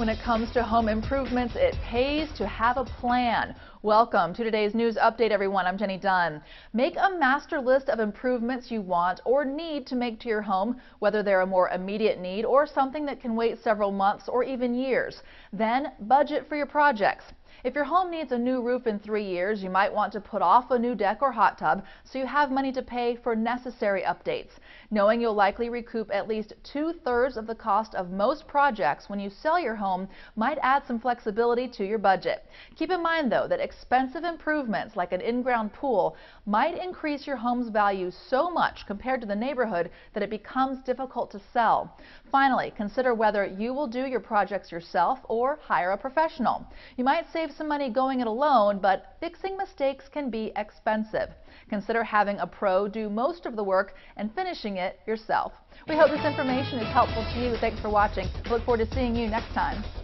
When it comes to home improvements, it pays to have a plan. Welcome to today's news update, everyone. I'm Jenny Dunn. Make a master list of improvements you want or need to make to your home, whether they're a more immediate need or something that can wait several months or even years. Then budget for your projects. If your home needs a new roof in three years, you might want to put off a new deck or hot tub so you have money to pay for necessary updates. Knowing you'll likely recoup at least two-thirds of the cost of most projects when you sell your home might add some flexibility to your budget. Keep in mind, though, that expensive improvements like an in-ground pool might increase your home's value so much compared to the neighborhood that it becomes difficult to sell. Finally, consider whether you will do your projects yourself or hire a professional. You might save save some money going it alone, but fixing mistakes can be expensive. Consider having a pro do most of the work and finishing it yourself. We hope this information is helpful to you. Thanks for watching. Look forward to seeing you next time.